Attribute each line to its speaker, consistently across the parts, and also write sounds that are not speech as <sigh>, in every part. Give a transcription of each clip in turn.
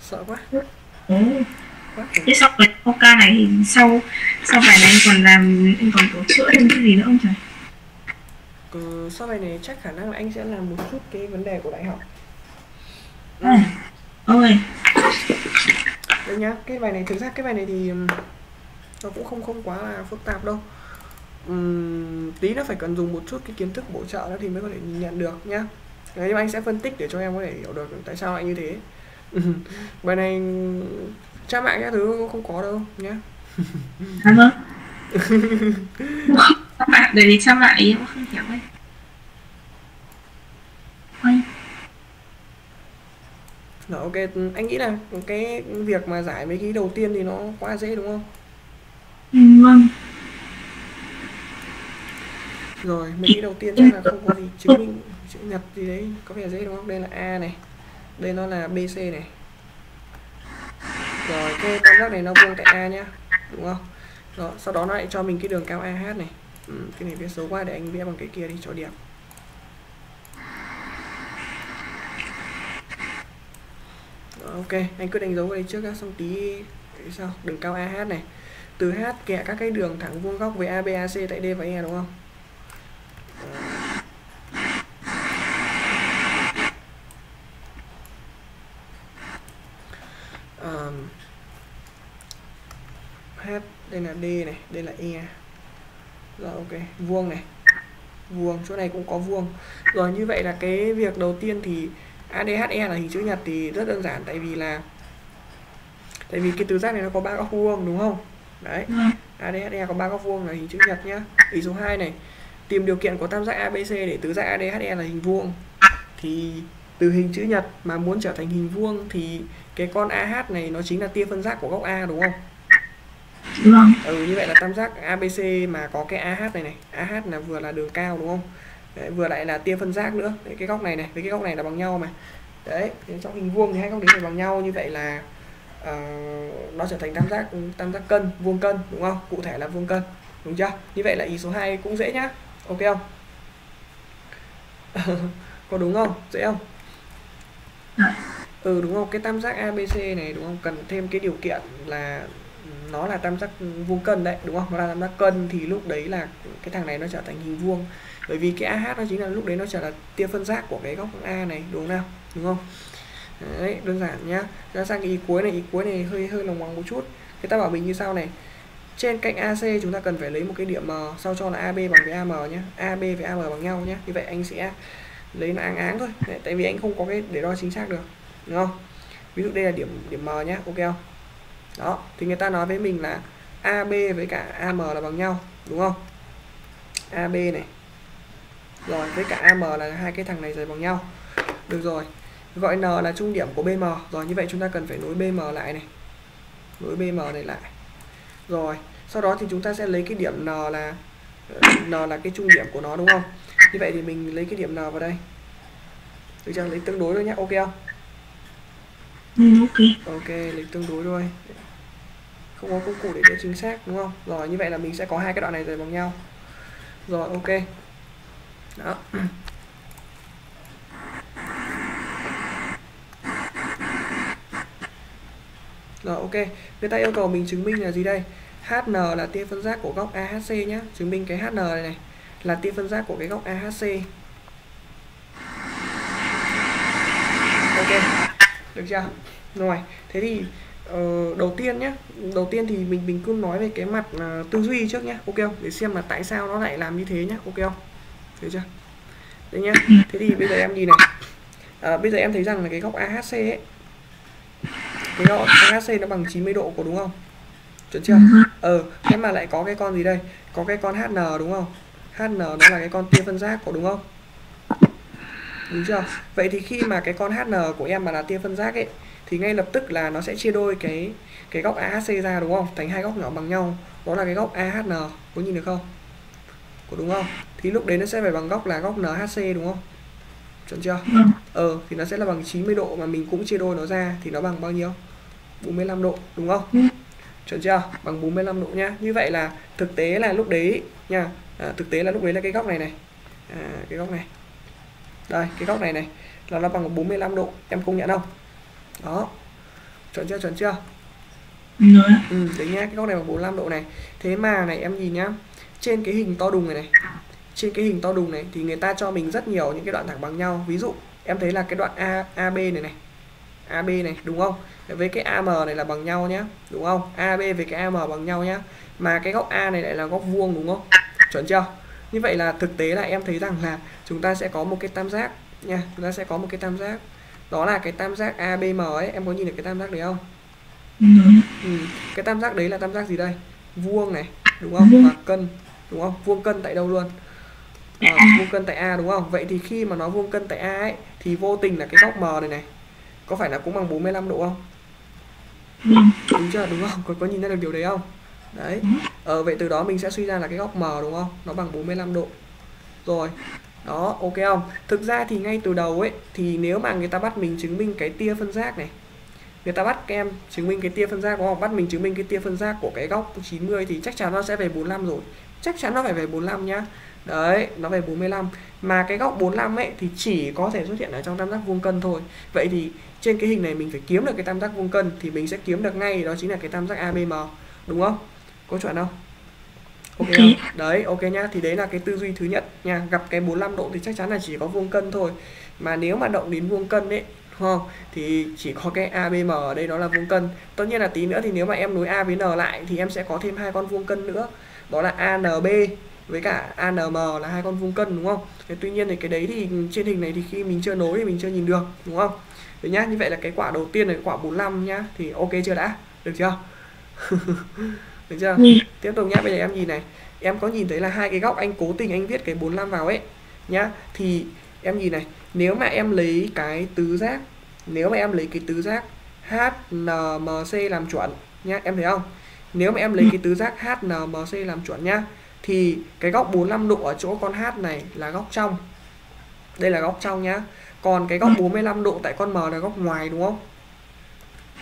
Speaker 1: sợ quá khủng.
Speaker 2: Thế sau cái câu ca này thì sau sau bài này anh còn làm anh còn tổ chữa thêm cái gì nữa không trời?
Speaker 1: ừ, sau này này chắc khả năng là anh sẽ làm một chút cái vấn đề của đại học ừ.
Speaker 2: À. Ôi,
Speaker 1: Đấy nhá, cái bài này thực ra cái bài này thì nó cũng không không quá là phức tạp đâu. Ừm, tí nó phải cần dùng một chút cái kiến thức bổ trợ đó thì mới có thể nhìn nhận được nhá. Đấy, nhưng mà anh sẽ phân tích để cho em có thể hiểu được tại sao lại như thế. Bài này cha mạng các thứ không có đâu nhá.
Speaker 2: à vâng. Các bạn để đi xem lại em cũng không hiểu ấy.
Speaker 1: Rồi ok, anh nghĩ là cái việc mà giải mấy cái đầu tiên thì nó quá dễ đúng không?
Speaker 2: ừ, vâng.
Speaker 1: Rồi, mấy cái đầu tiên chắc là không có gì chứng minh chữ nhật gì đấy có vẻ dễ đúng không? Đây là A này. Đây nó là BC này. Rồi cái tam giác này nó vuông tại A nhá. Đúng không? Rồi, sau đó nó lại cho mình cái đường cao AH này. Ừ, cái này viết xấu quá để anh vẽ bằng cái kia đi cho đẹp. Rồi, ok, anh cứ đánh dấu vào đây trước đã xong tí sao? Đường cao AH này. Từ H kẻ các cái đường thẳng vuông góc với AB, AC tại D và E đúng không? um, H đây là D này đây là E. Rồi ok. Vuông này. Vuông chỗ này cũng có vuông. Rồi như vậy là cái việc đầu tiên thì ADHE là hình chữ nhật thì rất đơn giản tại vì là tại vì cái tứ giác này nó có ba góc vuông đúng không? Đấy.
Speaker 2: Vâng.
Speaker 1: ADHE có ba góc vuông là hình chữ nhật nhá. Ý số 2 này. Tìm điều kiện của tam giác ABC để tứ giác ADHE là hình vuông. Thì từ hình chữ nhật mà muốn trở thành hình vuông thì cái con AH này nó chính là tia phân giác của góc A đúng không?
Speaker 2: Vâng.
Speaker 1: Ừ như vậy là tam giác ABC mà có cái AH này này, AH là vừa là đường cao đúng không? Đấy, vừa lại là tia phân giác nữa. Đấy, cái góc này này với cái góc này là bằng nhau mà. Đấy, trong hình vuông thì hai góc đấy phải bằng nhau như vậy là ờ, nó trở thành tam giác tam giác cân, vuông cân đúng không? Cụ thể là vuông cân. Đúng chưa? Như vậy là ý số 2 cũng dễ nhá. Ok không? <laughs> có đúng không? Dễ không?
Speaker 2: Dạ.
Speaker 1: Ừ đúng không? Cái tam giác ABC này đúng không? Cần thêm cái điều kiện là nó là tam giác vuông cân đấy, đúng không? Nó là tam giác cân thì lúc đấy là cái thằng này nó trở thành hình vuông. Bởi vì cái AH nó chính là lúc đấy nó trở là tia phân giác của cái góc A này, đúng không nào? Đúng không? Đấy, đơn giản nhá. Ra sang cái ý cuối này, ý cuối này hơi hơi lòng ngoằng một chút. Người ta bảo mình như sau này. Trên cạnh AC chúng ta cần phải lấy một cái điểm M sau cho là AB bằng với AM nhé. AB với AM bằng nhau nhé. Như vậy anh sẽ lấy nó áng áng thôi tại vì anh không có cái để đo chính xác được đúng không ví dụ đây là điểm điểm M nhé ok không đó thì người ta nói với mình là AB với cả AM là bằng nhau đúng không? AB này. Rồi với cả AM là hai cái thằng này rồi bằng nhau. Được rồi. Gọi N là trung điểm của BM rồi như vậy chúng ta cần phải nối BM lại này. Nối BM này lại. Rồi sau đó thì chúng ta sẽ lấy cái điểm N là N là cái trung điểm của nó đúng không? Như vậy thì mình lấy cái điểm N vào đây. Được chưa? Lấy tương đối thôi nhé ok không?
Speaker 2: Ừ, ok.
Speaker 1: ok lấy tương đối thôi không có công cụ để cho chính xác, đúng không? Rồi, như vậy là mình sẽ có hai cái đoạn này rời bằng nhau. Rồi, ok. Đó. Rồi, ok. Người ta yêu cầu mình chứng minh là gì đây? HN là tia phân giác của góc AHC nhé chứng minh cái HN này này là tia phân giác của cái góc AHC ok. Được chưa? Rồi. Thế thì ờ, đầu tiên nhé đầu tiên thì mình mình cứ nói về cái mặt ờ, tư duy trước nhé ok không? Để xem là tại sao nó lại làm như thế nhé ok không? Được chưa? Đấy nhá. Thế thì bây giờ em nhìn này. À, bây giờ em thấy rằng là cái góc AHC ấy cái góc AHC nó bằng 90 độ của đúng không? Chuẩn chưa? Ờ thế mà lại có cái con gì đây? Có cái con HN đúng không? HN nó là cái con tia phân giác của đúng không? Đúng chưa? Vậy thì khi mà cái con HN của em mà là tia phân giác ấy thì ngay lập tức là nó sẽ chia đôi cái cái góc AHC ra đúng không? Thành hai góc nhỏ bằng nhau. Đó là cái góc AHN có nhìn được không? Có đúng không? Thì lúc đấy nó sẽ phải bằng góc là góc NHC đúng không? Chuẩn chưa?
Speaker 2: Vâng.
Speaker 1: ờ thì nó sẽ là bằng 90 độ mà mình cũng chia đôi nó ra thì nó bằng bao nhiêu? 45 độ đúng không?
Speaker 2: Ừ.
Speaker 1: chuẩn chưa? Bằng 45 độ nhá như vậy là thực tế là lúc đấy nha à, thực tế là lúc đấy là cái góc này này. À, cái góc này. Đây cái góc này này. Là nó bằng 45 độ. Em công nhận không đó. Chuẩn chưa chuẩn chưa? Ừ đấy nhá cái góc này bằng 45 độ này. Thế mà này em nhìn nhá. Trên cái hình to đùng này này trên cái hình to đùng này thì người ta cho mình rất nhiều những cái đoạn thẳng bằng nhau. Ví dụ em thấy là cái đoạn A AB này này. AB này đúng không? Với cái AM này là bằng nhau nhá đúng không? AB với cái AM bằng nhau nhá. Mà cái góc A này lại là góc vuông đúng không? Chuẩn chưa? Như vậy là thực tế là em thấy rằng là chúng ta sẽ có một cái tam giác nha. Chúng ta sẽ có một cái tam giác đó là cái tam giác ABM ấy em có nhìn được cái tam giác đấy không?
Speaker 2: Ạ.
Speaker 1: ừ. cái tam giác đấy là tam giác gì đây? Vuông này đúng không? Và cân đúng không? Vuông cân tại đâu luôn?
Speaker 2: A.
Speaker 1: vuông cân tại A đúng không? Vậy thì khi mà nó vuông cân tại A ấy thì vô tình là cái góc M này này có phải là cũng bằng 45 độ không?
Speaker 2: Vâng.
Speaker 1: đúng chưa? Đúng không? Có, có nhìn ra được điều đấy không? Đấy. Ờ, vậy từ đó mình sẽ suy ra là cái góc M đúng không? Nó bằng 45 độ. Rồi đó, ok không? Thực ra thì ngay từ đầu ấy, thì nếu mà người ta bắt mình chứng minh cái tia phân giác này, người ta bắt các em chứng minh cái tia phân giác, đúng không? Bắt mình chứng minh cái tia phân giác của cái góc 90 thì chắc chắn nó sẽ về 45 rồi. Chắc chắn nó phải về 45 nhá. Đấy, nó về 45 mà cái góc 45 ấy thì chỉ có thể xuất hiện ở trong tam giác vuông cân thôi. Vậy thì trên cái hình này mình phải kiếm được cái tam giác vuông cân thì mình sẽ kiếm được ngay đó chính là cái tam giác ABM đúng không? Có chuẩn không? Ok, không? đấy ok nhá. Thì đấy là cái tư duy thứ nhất nha. Gặp cái 45 độ thì chắc chắn là chỉ có vuông cân thôi. Mà nếu mà động đến vuông cân ấy đúng không? Thì chỉ có cái ABM ở đây đó là vuông cân. Tất nhiên là tí nữa thì nếu mà em nối A với N lại thì em sẽ có thêm hai con vuông cân nữa. Đó là ANB với cả ANM là hai con vuông cân đúng không? Thế tuy nhiên thì cái đấy thì trên hình này thì khi mình chưa nối thì mình chưa nhìn được đúng không? Đấy nhá như vậy là cái quả đầu tiên là cái quả 45 nhá. Thì ok chưa đã? Được chưa <laughs> được chưa?
Speaker 2: Ừ.
Speaker 1: tiếp tục nhá bây giờ em nhìn này. Em có nhìn thấy là hai cái góc anh cố tình anh viết cái 45 vào ấy nhá. Thì em nhìn này nếu mà em lấy cái tứ giác nếu mà em lấy cái tứ giác HNMC làm chuẩn nhá em thấy không? Nếu mà em lấy cái tứ giác HNMC làm chuẩn nhá thì cái góc 45 độ ở chỗ con H này là góc trong. Đây là góc trong nhá. Còn cái góc 45 độ tại con M là góc ngoài đúng không?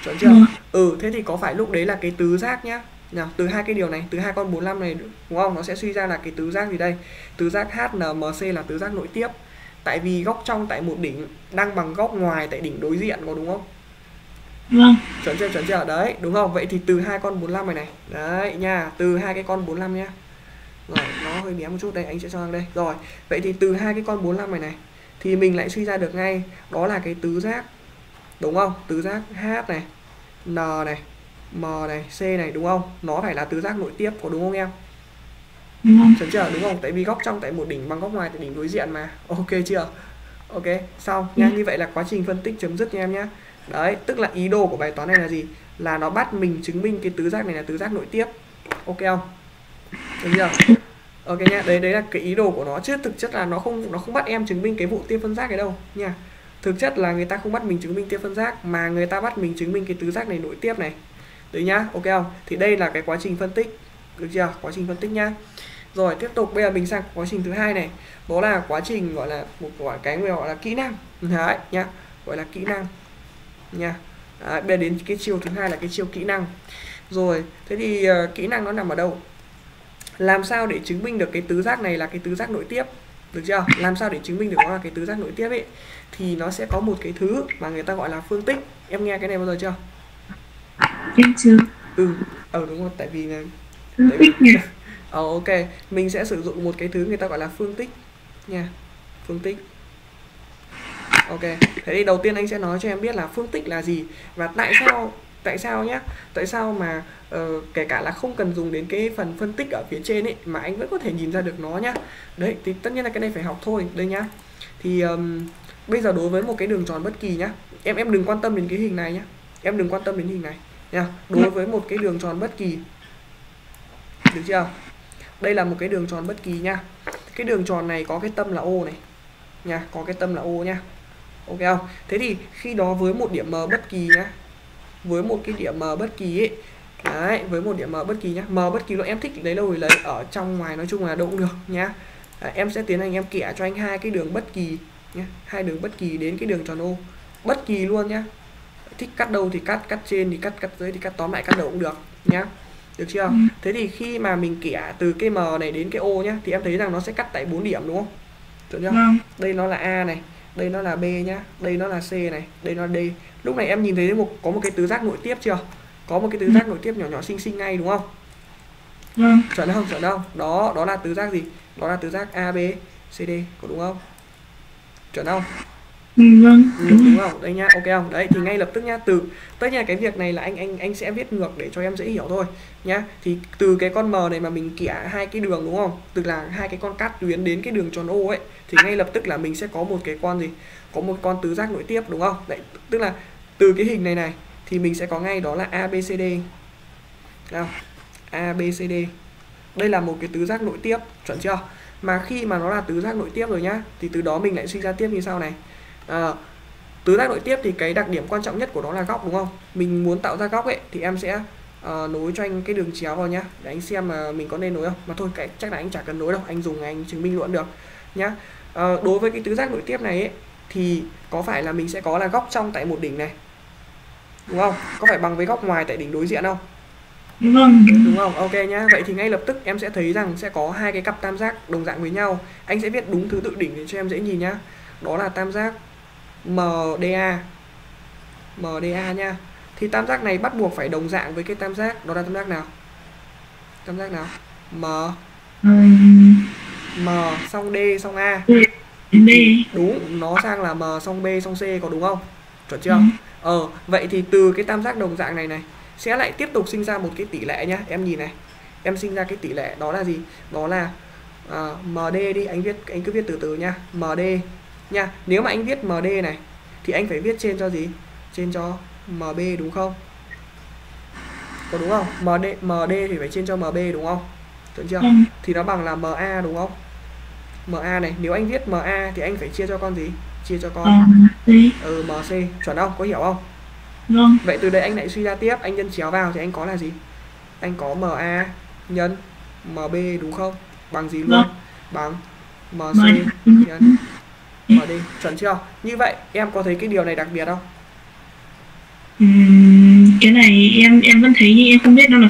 Speaker 1: Chuẩn chưa?
Speaker 2: Vâng.
Speaker 1: ừ thế thì có phải lúc đấy là cái tứ giác nhá nào từ hai cái điều này từ hai con 45 này đúng không? Nó sẽ suy ra là cái tứ giác gì đây? Tứ giác HNMC là tứ giác nội tiếp. Tại vì góc trong tại một đỉnh đang bằng góc ngoài tại đỉnh đối diện có đúng không?
Speaker 2: Vâng.
Speaker 1: chuẩn chưa chuẩn chưa? Đấy đúng không? Vậy thì từ hai con 45 này này. Đấy nha từ hai cái con 45 nhá. Rồi nó hơi bé một chút đây anh sẽ cho sang đây. Rồi vậy thì từ hai cái con 45 này này thì mình lại suy ra được ngay đó là cái tứ giác đúng không? Tứ giác H này N này M này C này đúng không? Nó phải là tứ giác nội tiếp có đúng không em? Chuẩn chưa? Đúng không? Tại vì góc trong tại một đỉnh bằng góc ngoài tại đỉnh đối diện mà. <laughs> Ok chưa? Ok xong. Nha như vậy là quá trình phân tích chấm dứt nha em nhá. Đấy tức là ý đồ của bài toán này là gì? Là nó bắt mình chứng minh cái tứ giác này là tứ giác nội tiếp. Ok không? Được chưa? <laughs> Ok nhá đấy đấy là cái ý đồ của nó. Chứ thực chất là nó không nó không bắt em chứng minh cái vụ tia phân giác cái đâu nha. Thực chất là người ta không bắt mình chứng minh tia phân giác mà người ta bắt mình chứng minh cái tứ giác này nội tiếp này đấy nhá ok không? Thì đây là cái quá trình phân tích. Được chưa? Quá trình phân tích nhá. Rồi tiếp tục bây giờ mình sang quá trình thứ hai này. Đó là quá trình gọi là một gọi cái người gọi là kỹ năng. Đấy nhá. Gọi là kỹ năng. Nha. Đấy, bây giờ đến cái chiều thứ hai là cái chiều kỹ năng. Rồi thế thì uh, kỹ năng nó nằm ở đâu? Làm sao để chứng minh được cái tứ giác này là cái tứ giác nội tiếp? Được chưa? Làm sao để chứng minh được nó là cái tứ giác nội tiếp ấy? Thì nó sẽ có một cái thứ mà người ta gọi là phương tích. Em nghe cái này bao giờ chưa?
Speaker 2: Em chưa.
Speaker 1: ừ ờ đúng rồi tại vì là
Speaker 2: Phân
Speaker 1: Tại vì-
Speaker 2: tích nhỉ. <laughs>
Speaker 1: Ờ ok, mình sẽ sử dụng một cái thứ người ta gọi là phương tích nha. Phương tích. Ok, thế thì đầu tiên anh sẽ nói cho em biết là phương tích là gì và tại sao tại sao nhá? Tại sao mà ờ, kể cả là không cần dùng đến cái phần phân tích ở phía trên ấy mà anh vẫn có thể nhìn ra được nó nhá. Đấy, thì tất nhiên là cái này phải học thôi, đây nhá. Thì ờm, bây giờ đối với một cái đường tròn bất kỳ nhá, em em đừng quan tâm đến cái hình này nhá. Em đừng quan tâm đến hình này nha. Đối với một cái đường tròn bất kỳ được chưa? Đây là một cái đường tròn bất kỳ nha. Cái đường tròn này có cái tâm là O này. Nha, có cái tâm là O nha. Ok không? Thế thì khi đó với một điểm M bất kỳ nhá. Với một cái điểm M bất kỳ ấy. Đấy, với một điểm M bất kỳ nhá. M bất kỳ lo em thích lấy đâu thì lấy ở trong ngoài nói chung là đâu cũng được nhá. Đấy, em sẽ tiến hành em kẻ cho anh hai cái đường bất kỳ nhá. Hai đường bất kỳ đến cái đường tròn O. Bất kỳ luôn nhá. Thích cắt đâu thì cắt, cắt trên thì cắt, cắt dưới thì cắt tóm lại cắt đâu cũng được nhá. Được chưa?
Speaker 2: Ừ.
Speaker 1: Thế thì khi mà mình kẻ từ cái M này đến cái O nhá thì em thấy rằng nó sẽ cắt tại 4 điểm đúng không? Chuẩn chưa?
Speaker 2: Vâng.
Speaker 1: Đây nó là A này, đây nó là B nhá đây nó là C này đây nó là D lúc này em nhìn thấy một có một cái tứ giác nội tiếp chưa có một cái tứ giác nội tiếp nhỏ nhỏ xinh xinh ngay đúng không
Speaker 2: vâng
Speaker 1: chuẩn không chuẩn không đó đó là tứ giác gì đó là tứ giác AB CD có đúng không chuẩn không
Speaker 2: ừ, vâng
Speaker 1: ừ,
Speaker 2: đúng
Speaker 1: không? Đây nhá ok không? Đấy thì ngay lập tức nhá từ tất nhiên cái việc này là anh anh anh sẽ viết ngược để cho em dễ hiểu thôi nhá thì từ cái con m này mà mình kẻ hai cái đường đúng không? Tức là hai cái con cắt tuyến đến cái đường tròn ô ấy thì ngay lập tức là mình sẽ có một cái con gì? Có một con tứ giác nội tiếp đúng không? Đấy tức là từ cái hình này này thì mình sẽ có ngay đó là ABCD nào ABCD đây là một cái tứ giác nội tiếp chuẩn chưa? Mà khi mà nó là tứ giác nội tiếp rồi nhá thì từ đó mình lại suy ra tiếp như sau này Ờ, à, tứ giác nội tiếp thì cái đặc điểm quan trọng nhất của nó là góc đúng không? Mình muốn tạo ra góc ấy thì em sẽ ờ, nối cho anh cái đường chéo vào nhá để anh xem mà mình có nên nối không. Mà thôi cái chắc là anh chả cần nối đâu anh dùng anh chứng minh luận được nhá. Ờ, đối với cái tứ giác nội tiếp này ấy thì có phải là mình sẽ có là góc trong tại một đỉnh này đúng không? Có phải bằng với góc ngoài tại đỉnh đối diện không?
Speaker 2: Đúng
Speaker 1: không? Ok nhá. Vậy thì ngay lập tức em sẽ thấy rằng sẽ có hai cái cặp tam giác đồng dạng với nhau. Anh sẽ viết đúng thứ tự đỉnh để cho em dễ nhìn nhá. Đó là tam giác MDA MDA nha. Thì tam giác này bắt buộc phải đồng dạng với cái tam giác đó là tam giác nào? Tam giác nào? M. M xong D xong A.
Speaker 2: B
Speaker 1: đúng nó sang là M xong B xong C có đúng không? Chuẩn chưa? Ờ vậy thì từ cái tam giác đồng dạng này này sẽ lại tiếp tục sinh ra một cái tỷ lệ nhá. Em nhìn này em sinh ra cái tỷ lệ đó là gì? Đó là à, MD đi anh viết anh cứ viết từ từ nha MD nha nếu mà anh viết MD này thì anh phải viết trên cho gì? Trên cho MB đúng không? Có đúng không? MD MD thì phải trên cho MB đúng không? Chuẩn chưa?
Speaker 2: Vâng.
Speaker 1: Thì nó bằng là MA đúng không? MA này nếu anh viết MA thì anh phải chia cho con gì? Chia cho con
Speaker 2: D
Speaker 1: ừ MC chuẩn không? Có hiểu không?
Speaker 2: Vâng.
Speaker 1: Vậy từ đây anh lại suy ra tiếp anh nhân chéo vào thì anh có là gì? Anh có MA nhân MB đúng không? Bằng gì luôn?
Speaker 2: Vâng.
Speaker 1: bằng MC
Speaker 2: M
Speaker 1: nhân MD chuẩn chưa? Như vậy em có thấy cái điều này đặc biệt không?
Speaker 2: Ừm, cái này em em vẫn thấy nhưng em không biết đâu là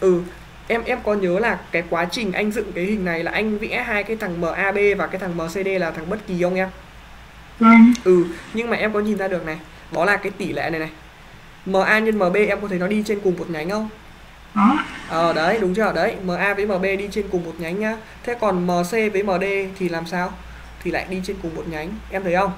Speaker 1: ừ em em có nhớ là cái quá trình anh dựng cái hình này là anh vẽ hai cái thằng MAB và cái thằng MCD là thằng bất kỳ không em?
Speaker 2: Vâng.
Speaker 1: Ừ, nhưng mà em có nhìn ra được này Đó là cái tỷ lệ này này. MA nhân MB em có thấy nó đi trên cùng một nhánh không?
Speaker 2: có.
Speaker 1: Ờ đấy, đúng chưa? Đấy, MA với MB đi trên cùng một nhánh nhá. Thế còn MC với MD thì làm sao? Thì lại đi trên cùng một nhánh Em thấy không?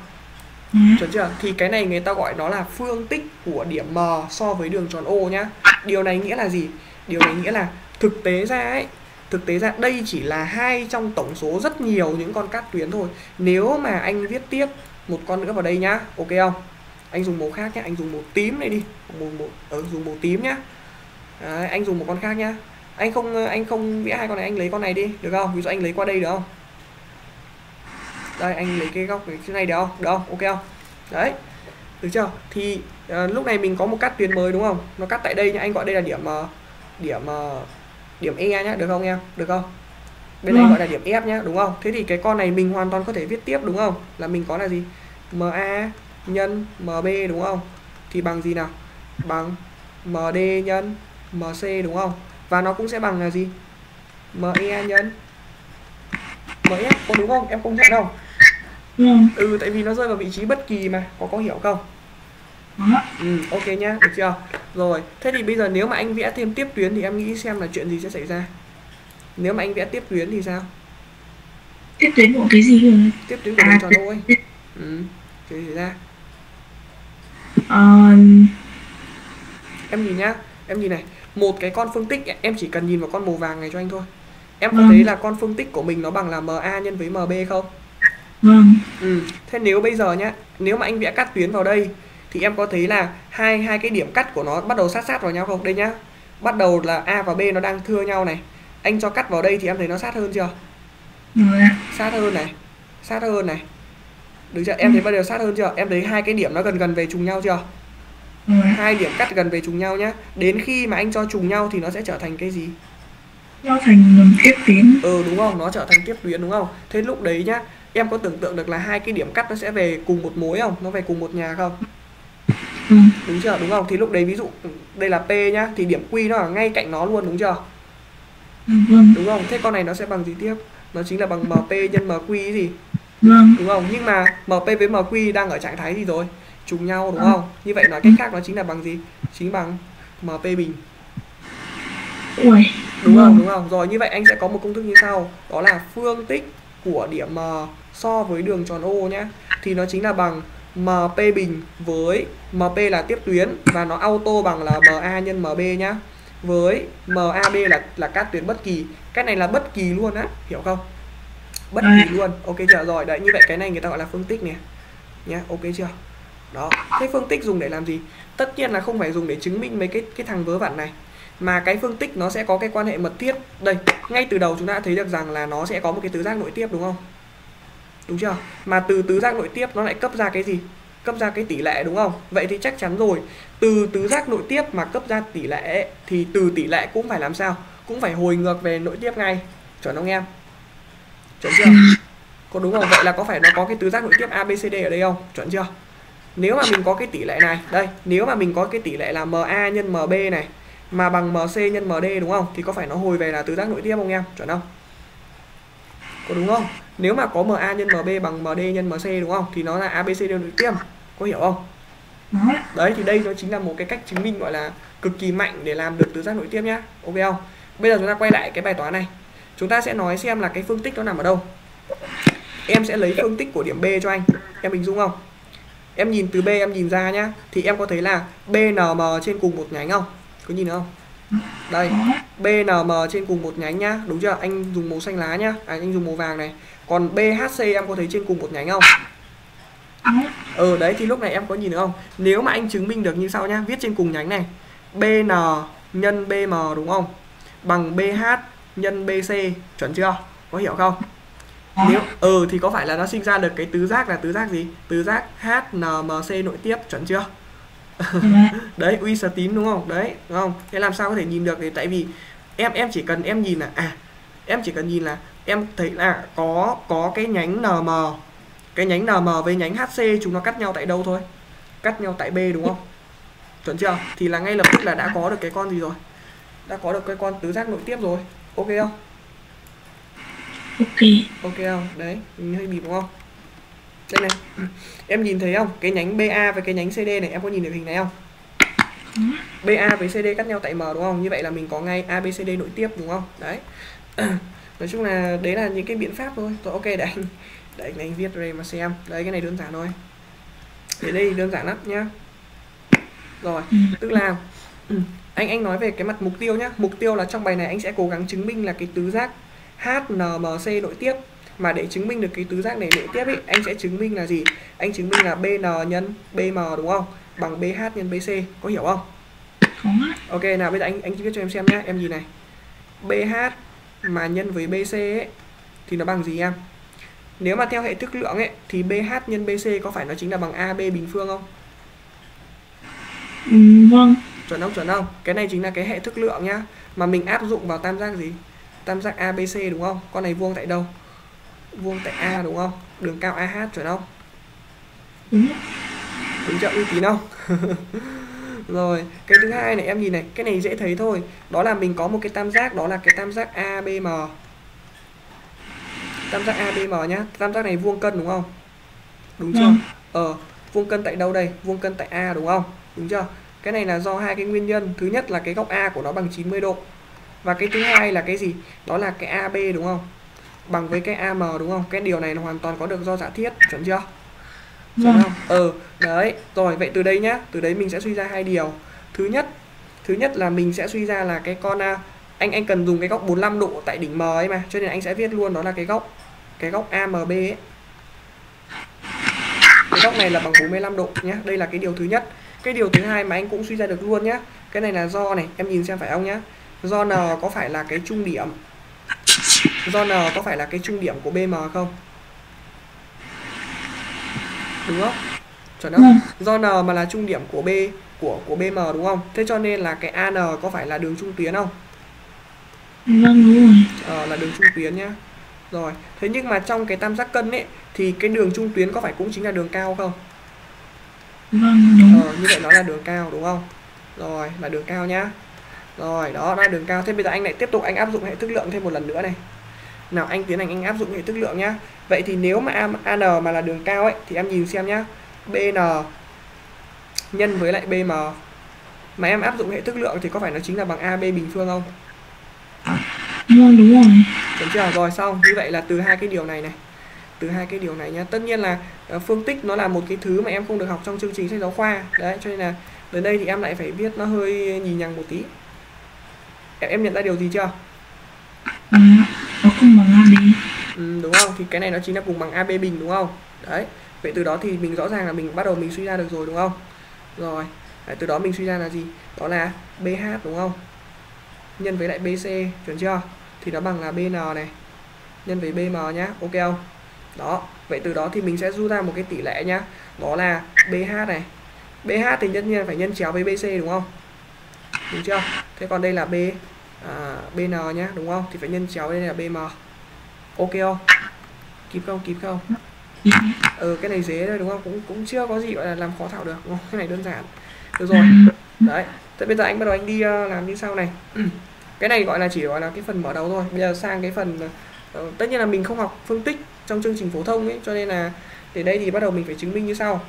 Speaker 2: Ừ.
Speaker 1: Chuẩn chưa? Thì cái này người ta gọi nó là phương tích của điểm M so với đường tròn O nhá Điều này nghĩa là gì? Điều này nghĩa là thực tế ra ấy Thực tế ra đây chỉ là hai trong tổng số rất nhiều những con cắt tuyến thôi Nếu mà anh viết tiếp một con nữa vào đây nhá Ok không? Anh dùng màu khác nhá, anh dùng màu tím này đi màu, màu, ừ, dùng màu tím nhá Đấy, anh dùng một con khác nhá anh không anh không vẽ hai con này anh lấy con này đi được không ví dụ anh lấy qua đây được không đây anh lấy cái góc cái này được không? Được không? Ok không? Đấy. Được chưa? Thì ờ, lúc này mình có một cắt tuyến mới đúng không? Nó cắt tại đây nhá. Anh gọi đây là điểm ờ, điểm ờ, điểm e nhá. Được không em? Được không? Bên này
Speaker 2: Vâng.
Speaker 1: gọi là điểm f nhá. Đúng không? Thế thì cái con này mình hoàn toàn có thể viết tiếp đúng không? Là mình có là gì? Ma nhân mb đúng không? Thì bằng gì nào? Bằng md nhân mc đúng không? Và nó cũng sẽ bằng là gì? Me nhân mf có đúng không? Em công nhận không
Speaker 2: vâng
Speaker 1: ừ tại vì nó rơi vào vị trí bất kỳ mà có có hiểu không? Ừ ok nhá được chưa? Rồi thế thì bây giờ nếu mà anh vẽ thêm tiếp tuyến thì em nghĩ xem là chuyện gì sẽ xảy ra. Nếu mà anh vẽ tiếp tuyến thì sao?
Speaker 2: Tiếp tuyến của cái gì rồi
Speaker 1: tiếp tuyến của
Speaker 2: À,
Speaker 1: tròn ô ấy ừ chuyện gì xảy ra?
Speaker 2: Ờ
Speaker 1: em nhìn nhá em nhìn này một cái con phương tích em chỉ cần nhìn vào con màu vàng này cho anh thôi. Em có
Speaker 2: Vâng.
Speaker 1: thấy là con phương tích của mình nó bằng là ma nhân với mb không
Speaker 2: vâng.
Speaker 1: Ừ. Thế nếu bây giờ nhá nếu mà anh vẽ cắt tuyến vào đây thì em có thấy là hai hai cái điểm cắt của nó bắt đầu sát sát vào nhau không? Đây nhá. Bắt đầu là a và b nó đang thưa nhau này. Anh cho cắt vào đây thì em thấy nó sát hơn chưa?
Speaker 2: Ạ.
Speaker 1: Sát hơn này. Sát hơn này. Được chưa? Em thấy bắt đầu sát hơn chưa? Em thấy hai cái điểm nó gần gần về trùng nhau chưa?
Speaker 2: Ạ.
Speaker 1: Hai điểm cắt gần về trùng nhau nhá. Đến khi mà anh cho trùng nhau thì nó sẽ trở thành cái gì?
Speaker 2: Nó thành tiếp tuyến.
Speaker 1: Ừ đúng không? Nó trở thành tiếp tuyến đúng không? Thế lúc đấy nhá em có tưởng tượng được là hai cái điểm cắt nó sẽ về cùng một mối không? Nó về cùng một nhà không?
Speaker 2: Ừ.
Speaker 1: đúng chưa? Đúng không? Thì lúc đấy ví dụ đây là p nhá thì điểm q nó ở ngay cạnh nó luôn đúng chưa?
Speaker 2: Vâng.
Speaker 1: Đúng không? Thế con này nó sẽ bằng gì tiếp? Nó chính là bằng mp nhân mq gì?
Speaker 2: Vâng.
Speaker 1: Đúng không? Nhưng mà MP với MQ đang ở trạng thái gì rồi? Trùng nhau đúng không? Như vậy nói cách khác nó chính là bằng gì? Chính bằng MP bình.
Speaker 2: Ui
Speaker 1: đúng
Speaker 2: vâng.
Speaker 1: Không đúng không? Rồi như vậy anh sẽ có một công thức như sau. Đó là phương tích của điểm M so với đường tròn O nhé thì nó chính là bằng MP bình với MP là tiếp tuyến và nó auto bằng là MA nhân MB nhá. Với MAB là là các tuyến bất kỳ. Cái này là bất kỳ luôn á hiểu không? Bất kỳ luôn. Ok chưa? Rồi đấy như vậy cái này người ta gọi là phương tích nè. Nhá ok chưa? Đó. Thế phương tích dùng để làm gì? Tất nhiên là không phải dùng để chứng minh mấy cái cái thằng vớ vẩn này. Mà cái phương tích nó sẽ có cái quan hệ mật thiết. Đây ngay từ đầu chúng ta đã thấy được rằng là nó sẽ có một cái tứ giác nội tiếp đúng không đúng chưa? Mà từ tứ giác nội tiếp nó lại cấp ra cái gì? Cấp ra cái tỷ lệ, đúng không? Vậy thì chắc chắn rồi. Từ tứ giác nội tiếp mà cấp ra tỷ lệ thì từ tỷ lệ cũng phải làm sao? Cũng phải hồi ngược về nội tiếp ngay. Chuẩn không em? Chuẩn chưa? Có đúng không? Vậy là có phải nó có cái tứ giác nội tiếp abcd ở đây không? Chuẩn chưa? Nếu mà mình có cái tỷ lệ này, đây, nếu mà mình có cái tỷ lệ là ma nhân mb này, mà bằng mc nhân md đúng không? Thì có phải nó hồi về là tứ giác nội tiếp không em? Chuẩn không? Có đúng không? Nếu mà có ma nhân mb bằng md nhân mc đúng không? Thì nó là abcd nội tiếp. Có hiểu không? Đấy thì đây nó chính là một cái cách chứng minh gọi là cực kỳ mạnh để làm được tứ giác nội tiếp nhá. Ok không? Bây giờ chúng ta quay lại cái bài toán này. Chúng ta sẽ nói xem là cái phương tích nó nằm ở đâu. Em sẽ lấy phương tích của điểm B cho anh. Em hình dung không? Em nhìn từ B em nhìn ra nhá. Thì em có thấy là BNM trên cùng một nhánh không? Có nhìn không đây BNM trên cùng một nhánh nhá đúng chưa anh dùng màu xanh lá nhá à, anh dùng màu vàng này còn BHC em có thấy trên cùng một nhánh không
Speaker 2: đó
Speaker 1: Ừ đấy thì lúc này em có nhìn được không? Nếu mà anh chứng minh được như sau nhá, viết trên cùng nhánh này. BN nhân BM đúng không? Bằng BH nhân BC, chuẩn chưa? Có hiểu không? Nếu ừ thì có phải là nó sinh ra được cái tứ giác là tứ giác gì? Tứ giác HNMC nội tiếp, chuẩn chưa? Đấy, uy sở tín đúng không? Đấy, đúng không? Thế làm sao có thể nhìn được thì tại vì em em chỉ cần em nhìn là à em chỉ cần nhìn là em thấy là có có cái nhánh NM cái nhánh NM với nhánh HC chúng nó cắt nhau tại đâu thôi? Cắt nhau tại B đúng không? Chuẩn chưa? Thì là ngay lập tức là đã có được cái con gì rồi? Đã có được cái con tứ giác nội tiếp rồi. Ok không?
Speaker 2: Ok.
Speaker 1: Ok không? Đấy mình hơi bịp đúng không đây này. Ừ. em nhìn thấy không? Cái nhánh BA với cái nhánh CD này em có nhìn được hình này không? BA với CD cắt nhau tại M đúng không? Như vậy là mình có ngay ABCD nội tiếp đúng không? Đấy. <clears throat> Nói chung là đấy là những cái biện pháp thôi. Rồi ok để anh để anh, anh viết đây mà xem. Đấy cái này đơn giản thôi. Để đây đơn giản lắm nhá. Rồi
Speaker 2: Ừ.
Speaker 1: tức là ừ, <clears throat> anh anh nói về cái mặt mục tiêu nhá. Mục tiêu là trong bài này anh sẽ cố gắng chứng minh là cái tứ giác HNMC nội tiếp mà để chứng minh được cái tứ giác này nội tiếp ấy anh sẽ chứng minh là gì? Anh chứng minh là BN nhân BM đúng không? Bằng BH nhân BC có hiểu không? Ok nào bây giờ anh anh viết cho em xem nhá em nhìn này. BH mà nhân với BC ấy thì nó bằng gì em? Nếu mà theo hệ thức lượng ấy thì BH nhân BC có phải nó chính là bằng AB bình phương không?
Speaker 2: Ừ, vâng.
Speaker 1: Chuẩn không chuẩn không? Cái này chính là cái hệ thức lượng nhá. Mà mình áp dụng vào tam giác gì? Tam giác ABC đúng không? Con này vuông tại đâu vuông tại A đúng không? Đường cao AH chuẩn không?
Speaker 2: Đúng.
Speaker 1: Đúng chưa uy tín không? <laughs> Rồi cái thứ hai này em nhìn này cái này dễ thấy thôi. Đó là mình có một cái tam giác đó là cái tam giác ABM tam giác ABM nhá. Tam giác này vuông cân đúng không? Đúng chưa?
Speaker 2: Vâng.
Speaker 1: ờ vuông cân tại đâu đây? Vuông cân tại A đúng không? Đúng chưa? Cái này là do hai cái nguyên nhân. Thứ nhất là cái góc A của nó bằng 90 độ. Và cái thứ hai là cái gì? Đó là cái AB đúng không bằng với cái AM đúng không cái điều này nó hoàn toàn có được do giả thiết chuẩn chưa Chuẩn
Speaker 2: vâng
Speaker 1: không? Ừ, đấy. Rồi, vậy từ đây nhá, từ đấy mình sẽ suy ra hai điều. Thứ nhất, thứ nhất là mình sẽ suy ra là cái con a anh anh cần dùng cái góc 45 độ tại đỉnh M ấy mà, cho nên anh sẽ viết luôn đó là cái góc cái góc AMB ấy. Cái góc này là bằng 45 độ nhá. Đây là cái điều thứ nhất. Cái điều thứ hai mà anh cũng suy ra được luôn nhá. Cái này là do này, em nhìn xem phải không nhá. Do N có phải là cái trung điểm Do N có phải là cái trung điểm của BM không? Đúng không? Chuẩn không?
Speaker 2: Vâng.
Speaker 1: Do N mà là trung điểm của B của của BM đúng không? Thế cho nên là cái AN có phải là đường trung tuyến không?
Speaker 2: vâng đúng rồi
Speaker 1: Ờ, là đường trung tuyến nhá. Rồi, thế nhưng mà trong cái tam giác cân ấy thì cái đường trung tuyến có phải cũng chính là đường cao không?
Speaker 2: vâng đúng
Speaker 1: Ờ, như vậy nó là đường cao đúng không? Rồi, là đường cao nhá. Rồi, đó là đường cao. Thế bây giờ anh lại tiếp tục anh áp dụng hệ thức lượng thêm một lần nữa này. Nào anh tiến hành anh áp dụng hệ thức lượng nhá vậy thì nếu mà an mà là đường cao ấy thì em nhìn xem nhá bn nhân với lại bm mà em áp dụng hệ thức lượng thì có phải nó chính là bằng ab bình phương không
Speaker 2: Vâng đúng rồi.
Speaker 1: Đúng chưa? Rồi xong. Như vậy là từ hai cái điều này này. Từ hai cái điều này nhá. Tất nhiên là uh, phương tích nó là một cái thứ mà em không được học trong chương trình sách giáo khoa. Đấy, cho nên là đến đây thì em lại phải viết nó hơi nhì nhằng một tí. Em, em nhận ra điều gì chưa?
Speaker 2: À, cùng bằng AB.
Speaker 1: Ừ, đúng không? Thì cái này nó chính là cùng bằng AB bình đúng không? Đấy. Vậy từ đó thì mình rõ ràng là mình bắt đầu mình suy ra được rồi đúng không? Rồi. Đấy, từ đó mình suy ra là gì? Đó là BH đúng không? Nhân với lại BC, chuẩn chưa? thì nó bằng là BN này nhân với BM nhá ok không đó vậy từ đó thì mình sẽ rút ra một cái tỷ lệ nhá đó là BH này BH thì nhân nhiên phải nhân chéo với BC đúng không đúng chưa thế còn đây là B à, BN nhé đúng không? Thì phải nhân chéo đây là BM ok không? Kịp không? Kịp không? Ừ cái này dễ thôi đúng không? Cũng cũng chưa có gì gọi là làm khó thảo được. Đúng không? Cái này đơn giản. Được rồi. Đấy. Thế bây giờ anh bắt đầu anh đi uh, làm như sau này. <clears throat> Cái này gọi là chỉ gọi là cái phần mở đầu thôi. Bây giờ sang cái phần uh, tất nhiên là mình không học phương tích trong chương trình phổ thông ấy cho nên là để đây thì bắt đầu mình phải chứng minh như sau.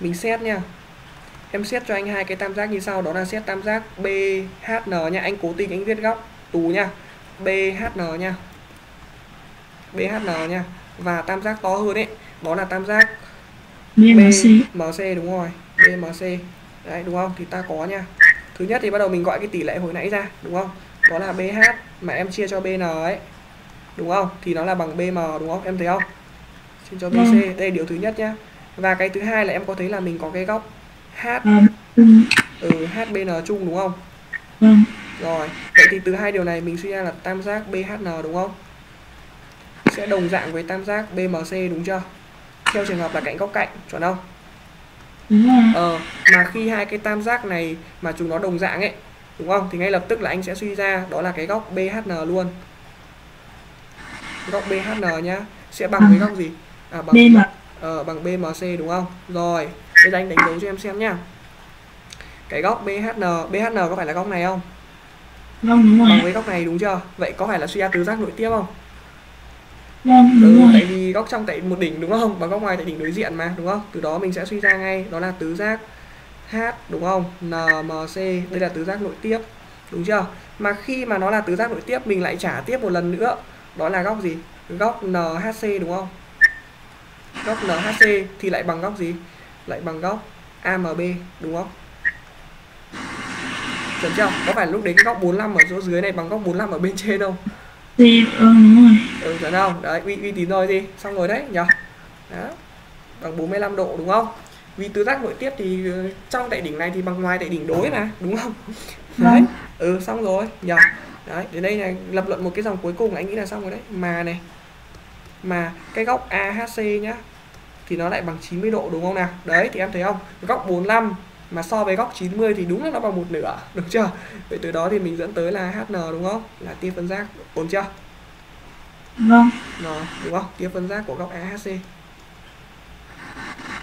Speaker 1: Mình xét nha em xét cho anh hai cái tam giác như sau đó là xét tam giác BHN nha. Anh cố tình anh viết góc tù nha. BHN nha. BHN nha. Và tam giác to hơn ấy đó là tam giác
Speaker 2: BMC
Speaker 1: BMC đúng rồi. BMC đấy đúng không? Thì ta có nha. Thứ nhất thì bắt đầu mình gọi cái tỷ lệ hồi nãy ra đúng không? Đó là BH mà em chia cho BN ấy đúng không? Thì nó là bằng BM đúng không? Em thấy không? Chia cho BC vâng. đây điều thứ nhất nhá. Và cái thứ hai là em có thấy là mình có cái góc H ừ HBN chung đúng không
Speaker 2: vâng.
Speaker 1: rồi vậy thì từ hai điều này mình suy ra là tam giác BHN đúng không sẽ đồng dạng với tam giác BMC đúng chưa theo trường hợp là cạnh góc cạnh chuẩn không Ờ, mà khi hai cái tam giác này mà chúng nó đồng dạng ấy, đúng không? Thì ngay lập tức là anh sẽ suy ra đó là cái góc BHN luôn. Góc BHN nhá, sẽ bằng với góc gì? À bằng
Speaker 2: BM.
Speaker 1: Ờ bằng BMC đúng không? Rồi, bây giờ anh đánh dấu cho em xem nhá. Cái góc BHN, BHN có phải là góc này không?
Speaker 2: Vâng đúng rồi.
Speaker 1: Bằng với góc này đúng chưa? Vậy có phải là suy ra tứ giác nội tiếp không?
Speaker 2: Vâng, đúng
Speaker 1: ừ,
Speaker 2: rồi.
Speaker 1: tại vì góc trong tại một đỉnh đúng không và góc ngoài tại đỉnh đối diện mà đúng không từ đó mình sẽ suy ra ngay đó là tứ giác H đúng không NMC đây là tứ giác nội tiếp đúng chưa mà khi mà nó là tứ giác nội tiếp mình lại trả tiếp một lần nữa đó là góc gì góc NHC đúng không góc NHC thì lại bằng góc gì lại bằng góc AMB đúng không? Chuẩn chưa? Có phải lúc đấy cái góc 45 ở chỗ dưới này bằng góc 45 ở bên trên không?
Speaker 2: Thì, ừ, đúng rồi.
Speaker 1: ừ chuẩn không? Đấy uy uy tín rồi gì xong rồi đấy nhỉ đó bằng 45 độ đúng không? Vì tứ giác nội tiếp thì ờ, trong tại đỉnh này thì bằng ngoài tại đỉnh đối mà đúng không? Đấy
Speaker 2: Vâng.
Speaker 1: ừ xong rồi nhỉ đấy đến đây là lập luận một cái dòng cuối cùng anh nghĩ là xong rồi đấy. Mà này mà cái góc AHC nhá thì nó lại bằng 90 độ đúng không nào? Đấy thì em thấy không? Góc 45 mà so với góc 90 thì đúng là nó bằng một nửa <laughs> được chưa? Vậy từ đó thì mình dẫn tới là HN đúng không? Là tia phân giác ổn chưa?
Speaker 2: Vâng.
Speaker 1: rồi đúng không? Tia phân giác của góc AHC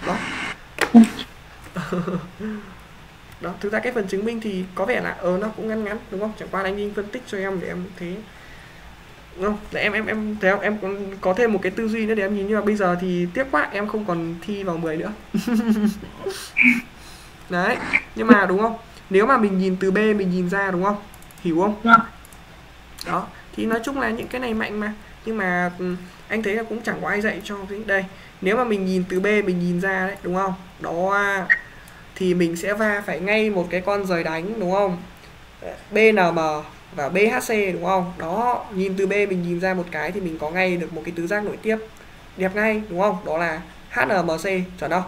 Speaker 1: đó. <laughs> Đó thực ra cái phần chứng minh thì có vẻ là ờ nó cũng ngắn ngắn đúng không? Chẳng qua là anh đi phân tích cho em để em thấy không để em em em thấy không em còn có thêm một cái tư duy nữa để em nhìn. Nhưng mà bây giờ thì tiếc quá em không còn thi vào 10 nữa. <laughs> Đấy nhưng mà đúng không? Nếu mà mình nhìn từ B mình nhìn ra đúng không? Hiểu không?
Speaker 2: Vâng.
Speaker 1: đó thì nói chung là những cái này mạnh mà. Nhưng mà ừ, anh thấy là cũng chẳng có ai dạy cho cái đây nếu mà mình nhìn từ B mình nhìn ra đấy đúng không? Đó thì mình sẽ va phải ngay một cái con rời đánh đúng không? BNM và BHC đúng không? Đó nhìn từ B mình nhìn ra một cái thì mình có ngay được một cái tứ giác nội tiếp. Đẹp ngay đúng không? Đó là HNMC chuẩn không?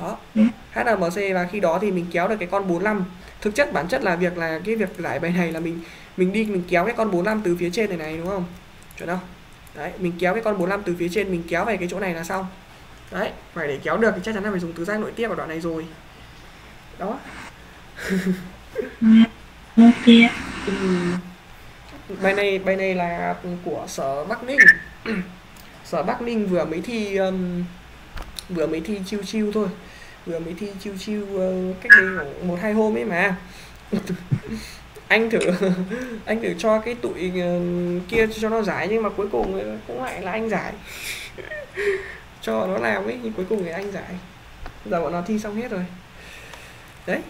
Speaker 1: Đó.
Speaker 2: Ừ.
Speaker 1: HNMC và khi đó thì mình kéo được cái con 45 thực chất bản chất là việc là cái việc giải bài này là mình mình đi mình kéo cái con 45 từ phía trên này này đúng không? Chuẩn không? Đấy mình kéo cái con 45 từ phía trên mình kéo về cái chỗ này là xong. Đấy phải để kéo được thì chắc chắn là phải dùng tứ giác nội tiếp ở đoạn này rồi. Đó. <laughs>
Speaker 2: Ok.
Speaker 1: Bài này bài này là của sở Bắc Ninh. <clears throat> Sở Bắc Ninh vừa mới thi um, vừa mới thi chiêu chiêu thôi. Vừa mới thi chiêu chiêu uh, cách đây khoảng một hai hôm ấy mà. <laughs> Anh thử <laughs> anh thử cho cái tụi kia cho nó giải nhưng mà cuối cùng cũng lại là anh giải. <laughs> Cho nó làm ấy nhưng cuối cùng thì anh giải. Giờ bọn nó thi xong hết rồi. Đấy.